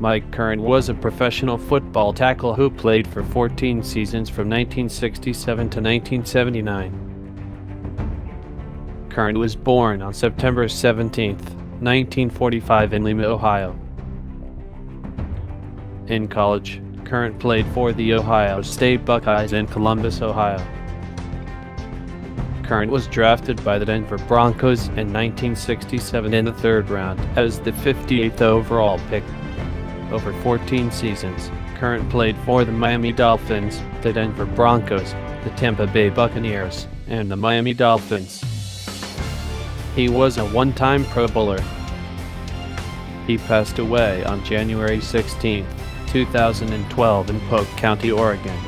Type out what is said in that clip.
Mike Current was a professional football tackle who played for 14 seasons from 1967 to 1979. Current was born on September 17, 1945 in Lima, Ohio. In college, Current played for the Ohio State Buckeyes in Columbus, Ohio. Current was drafted by the Denver Broncos in 1967 in the third round as the 58th overall pick. Over 14 seasons, Current played for the Miami Dolphins, the Denver Broncos, the Tampa Bay Buccaneers, and the Miami Dolphins. He was a one-time Pro Bowler. He passed away on January 16, 2012 in Polk County, Oregon.